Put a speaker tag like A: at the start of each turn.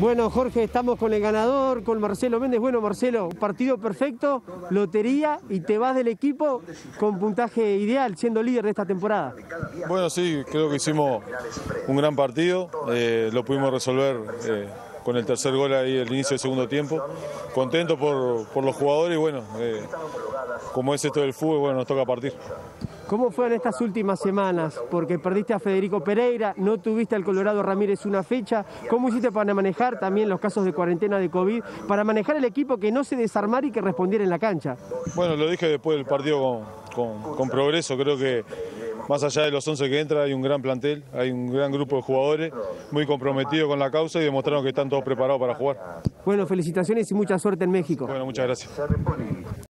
A: Bueno, Jorge, estamos con el ganador, con Marcelo Méndez. Bueno, Marcelo, partido perfecto, lotería y te vas del equipo con puntaje ideal, siendo líder de esta temporada.
B: Bueno, sí, creo que hicimos un gran partido, eh, lo pudimos resolver eh, con el tercer gol ahí al inicio del segundo tiempo. Contento por, por los jugadores y bueno, eh, como es esto del fútbol, bueno, nos toca partir.
A: ¿Cómo fueron estas últimas semanas? Porque perdiste a Federico Pereira, no tuviste al Colorado Ramírez una fecha. ¿Cómo hiciste para manejar también los casos de cuarentena de COVID? Para manejar el equipo que no se desarmara y que respondiera en la cancha.
B: Bueno, lo dije después del partido con, con, con progreso, creo que más allá de los 11 que entra, hay un gran plantel, hay un gran grupo de jugadores muy comprometidos con la causa y demostraron que están todos preparados para jugar.
A: Bueno, felicitaciones y mucha suerte en México.
B: Bueno, muchas gracias.